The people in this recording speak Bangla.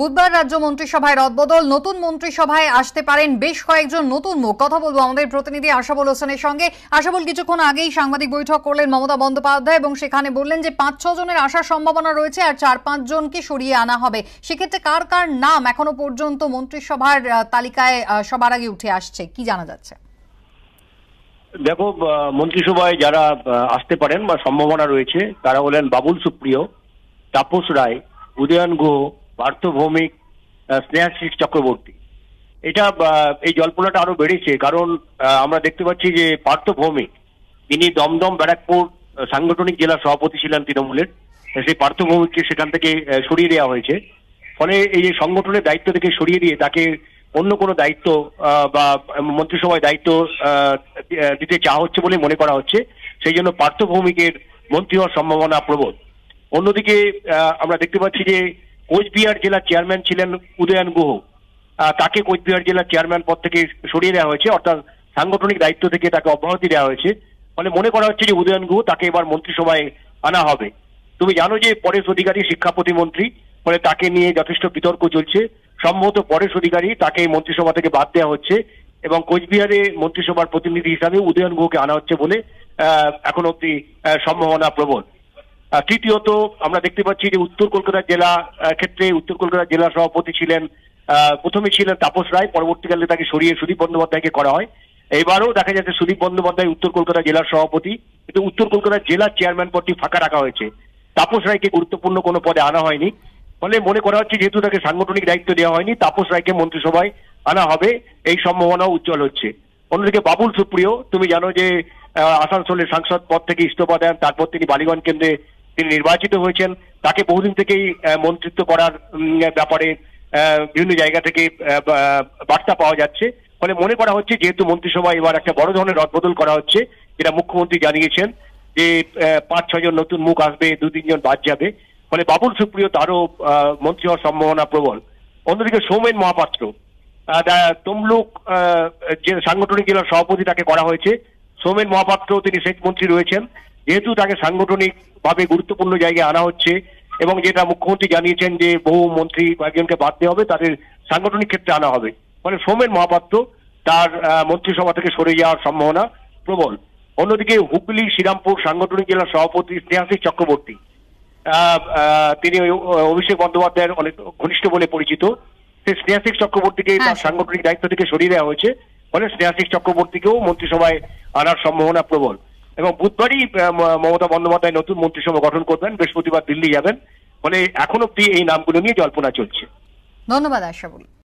বুধবার রাজ্য মন্ত্রিসভায় রদবদল। নতুন মন্ত্রিসভায় আসতে পারেন বেশ কয়েকজন নতুন মুখ। কথা বলব আমাদের প্রতিনিধি আশাবুল হোসেনের সঙ্গে। আশাবুল, কিছুক্ষণ আগেই সাংবাদিক বৈঠক করলেন মমতা বন্দ্যোপাধ্যায় এবং সেখানে বললেন যে, পাঁচ ছ জনের আসার সম্ভাবনা রয়েছে আর চার পাঁচ জনকে সরিয়ে আনা হবে। সেক্ষেত্রে কার কার নাম এখনও পর্যন্ত মন্ত্রিসভার তালিকায় সবার আগে উঠে আসছে? কি জানা যাচ্ছে? দেখো মন্ত্রিসভায় যারা আসতে পারেন বা সম্ভাবনা রয়েছে, তারা হলেন বাবুল সুপ্রিয়, তাপস রায়, উদয়ন গুহ পার্থ ভৌমিক স্নেহাশিস চক্রবর্তী। এটা এই জল্পনাটা আরও বেড়েছে, কারণ আমরা দেখতে পাচ্ছি যে পার্থ ভৌমিক তিনি দমদম ব্যারাকপুর সাংগঠনিক জেলা সভাপতি ছিলেন তৃণমূলের সেই পার্থ ভৌমিককে সেখান থেকে সরিয়ে দেওয়া হয়েছে। ফলে এই যে সংগঠনের দায়িত্ব থেকে সরিয়ে দিয়ে তাকে অন্য কোনো দায়িত্ব বা, মন্ত্রিসভায় দায়িত্ব দিতে চাওয়া হচ্ছে বলে মনে করা হচ্ছে, সেই জন্য পার্থ ভৌমিকের মন্ত্রী হওয়ার সম্ভাবনা প্রবল। অন্যদিকে আমরা দেখতে পাচ্ছি যে কোচবিহার জেলার চেয়ারম্যান ছিলেন উদয়ন গুহ। তাকে কোচবিহার জেলার চেয়ারম্যান পদ থেকে সরিয়ে দেওয়া হয়েছে, অর্থাৎ সাংগঠনিক দায়িত্ব থেকে তাকে অব্যাহতি দেওয়া হয়েছে। ফলে মনে করা হচ্ছে যে উদয়ন গুহ তাকে এবার মন্ত্রিসভায় আনা হবে। তুমি জানো যে পরেশ অধিকারী শিক্ষা প্রতিমন্ত্রী, ফলে তাকে নিয়ে যথেষ্ট বিতর্ক চলছে। সম্ভবত পরেশ অধিকারী তাকে মন্ত্রিসভা থেকে বাদ দেওয়া হচ্ছে এবং কোচবিহারে মন্ত্রিসভার প্রতিনিধি হিসাবে উদয়ন গুহকে আনা হচ্ছে বলে এখন অব্দি সম্ভাবনা প্রবল। তৃতীয়ত, আমরা দেখতে পাচ্ছি যে উত্তর কলকাতা জেলা ক্ষেত্রে উত্তর কলকাতা জেলা সভাপতি ছিলেন প্রথমে ছিলেন তাপস রায়, পরবর্তীকালে তাকে সরিয়ে সুদীপ বন্দ্যোপাধ্যায়কে করা হয়। এবারও দেখা যাচ্ছে সুদীপ বন্দ্যোপাধ্যায় উত্তর কলকাতা জেলার সভাপতি, কিন্তু উত্তর কলকাতা জেলার চেয়ারম্যান পদটি ফাঁকা রাখা হয়েছে। তাপস রায়কে গুরুত্বপূর্ণ কোনো পদে আনা হয়নি। ফলে মনে করা হচ্ছে যেহেতু তাকে সাংগঠনিক দায়িত্ব দেওয়া হয়নি, তাপস রায়কে মন্ত্রিসভায় আনা হবে, এই সম্ভাবনাও উজ্জ্বল হচ্ছে। অন্যদিকে বাবুল সুপ্রিয়, তুমি জানো যে আসানসোলের সাংসদ পদ থেকে ইস্তফা দেন, তারপর তিনি বালিগঞ্জ কেন্দ্রে তিনি নির্বাচিত হয়েছেন, তাকে বহুদিন থেকেই মন্ত্রিত্ব করার ব্যাপারে বিভিন্ন জায়গা থেকে বার্তা পাওয়া যাচ্ছে। ফলে মনে করা হচ্ছে, যেহেতু মন্ত্রিসভায় এবার একটা বড় ধরনের রদবদল করা হচ্ছে, যেটা মুখ্যমন্ত্রী জানিয়েছেন, যে পাঁচ ছজন নতুন মুখ আসবে, দু তিনজন বাদ যাবে। ফলে বাবুল সুপ্রিয় তারও মন্ত্রী হওয়ার সম্ভাবনা প্রবল। অন্যদিকে সৌমেন মহাপাত্র তমলুক যে সাংগঠনিক জেলার সভাপতি তাকে করা হয়েছে। সৌমেন মহাপাত্র, তিনি সেচ মন্ত্রী রয়েছেন। যেহেতু তাকে সাংগঠনিক ভাবে গুরুত্বপূর্ণ জায়গায় আনা হচ্ছে এবং যেটা মুখ্যমন্ত্রী জানিয়েছেন যে বহু মন্ত্রী কয়েকজনকে বাদ দেওয়া হবে তাদের সাংগঠনিক ক্ষেত্রে আনা হবে। মানে সৌমেন মহাপাত্র তার মন্ত্রিসভা থেকে সরে যাওয়ার সম্ভাবনা প্রবল। অন্যদিকে হুগলি শ্রীরামপুর সাংগঠনিক জেলার সভাপতি স্নেহাশিস চক্রবর্তী তিনি অভিষেক বন্দ্যোপাধ্যায়ের অনেক ঘনিষ্ঠ বলে পরিচিত। সেই স্নেহাশিস চক্রবর্তীকে তার সাংগঠনিক দায়িত্ব থেকে সরিয়ে দেওয়া হয়েছে। ফলে স্নেহাশিস চক্রবর্তীকেও মন্ত্রিসভায় আনার সম্ভাবনা প্রবল। এবং বুধবারই মমতা বন্দ্যোপাধ্যায় নতুন মন্ত্রিসভা গঠন করবেন, বৃহস্পতিবার দিল্লি যাবেন। ফলে এখন অব্দি এই নামগুলো নিয়ে জল্পনা চলছে। ধন্যবাদ আশাবুল